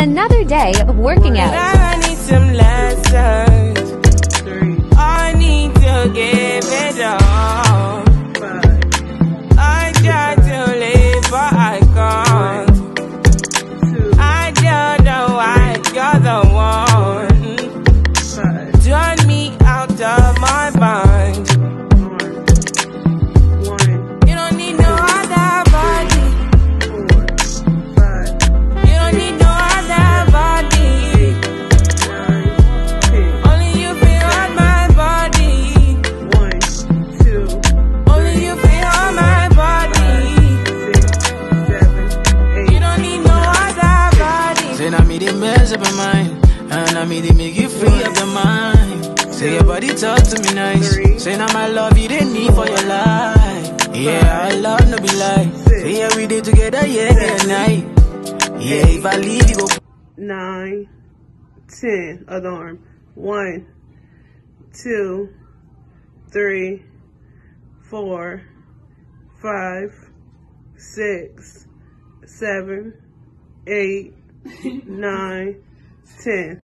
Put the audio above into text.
Another day of working out. Mess up my mind. And I me they make you free of your mind. Say your body talk to me nice. Say now my love you didn't need for your life. Yeah, I love no be lie. Say yeah we did together, yeah, and night. Yeah, if I leave you go nine, ten. Other arm. One, two, three, four, five, six, seven, eight, nine, ten.